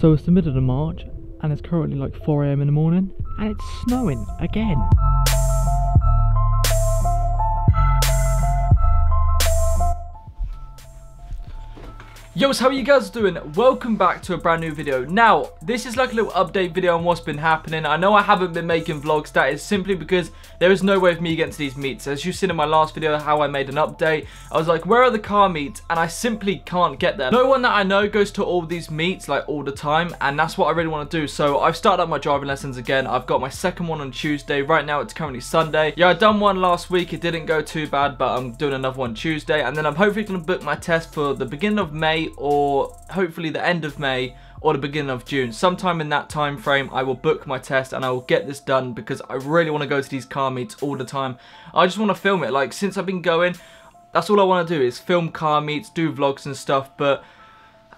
So it's the middle of March and it's currently like 4am in the morning and it's snowing again. Yo, so how are you guys doing? Welcome back to a brand new video. Now, this is like a little update video on what's been happening. I know I haven't been making vlogs. That is simply because there is no way of me getting to these meets. As you've seen in my last video, how I made an update, I was like, where are the car meets? And I simply can't get there. No one that I know goes to all these meets like all the time. And that's what I really want to do. So I've started up my driving lessons again. I've got my second one on Tuesday. Right now, it's currently Sunday. Yeah, I done one last week. It didn't go too bad, but I'm doing another one Tuesday. And then I'm hopefully going to book my test for the beginning of May or hopefully the end of May or the beginning of June. Sometime in that time frame, I will book my test and I will get this done because I really want to go to these car meets all the time. I just want to film it. Like, since I've been going, that's all I want to do is film car meets, do vlogs and stuff, but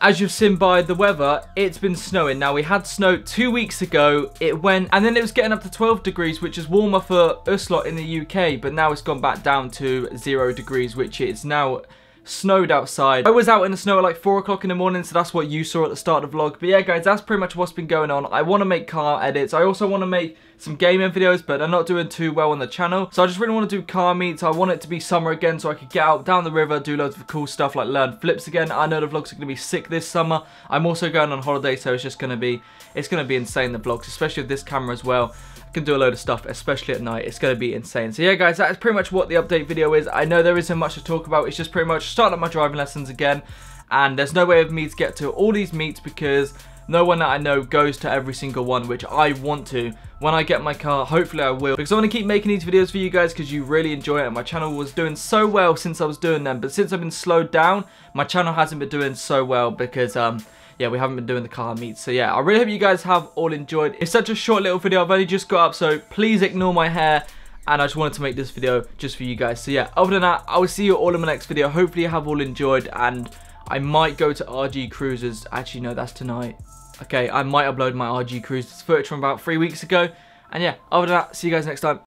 as you've seen by the weather, it's been snowing. Now, we had snow two weeks ago. It went, and then it was getting up to 12 degrees, which is warmer for us lot in the UK, but now it's gone back down to zero degrees, which is now snowed outside. I was out in the snow at like 4 o'clock in the morning, so that's what you saw at the start of the vlog. But yeah, guys, that's pretty much what's been going on. I want to make car edits. I also want to make some gaming videos, but I'm not doing too well on the channel. So I just really want to do car meets. I want it to be summer again so I could get out down the river, do loads of cool stuff like learn flips again. I know the vlogs are going to be sick this summer. I'm also going on holiday, so it's just going to be, it's going to be insane, the vlogs, especially with this camera as well I can do a load of stuff, especially at night. It's going to be insane. So yeah, guys, that is pretty much what the update video is. I know there isn't much to talk about. It's just pretty much starting up my driving lessons again. And there's no way of me to get to all these meets because no one that I know goes to every single one, which I want to. When I get my car, hopefully I will. Because I want to keep making these videos for you guys because you really enjoy it. My channel was doing so well since I was doing them. But since I've been slowed down, my channel hasn't been doing so well because... um yeah, we haven't been doing the car meets. So yeah, I really hope you guys have all enjoyed. It's such a short little video. I've only just got up, so please ignore my hair. And I just wanted to make this video just for you guys. So yeah, other than that, I will see you all in my next video. Hopefully you have all enjoyed. And I might go to RG Cruisers. Actually, no, that's tonight. Okay, I might upload my RG Cruisers footage from about three weeks ago. And yeah, other than that, see you guys next time.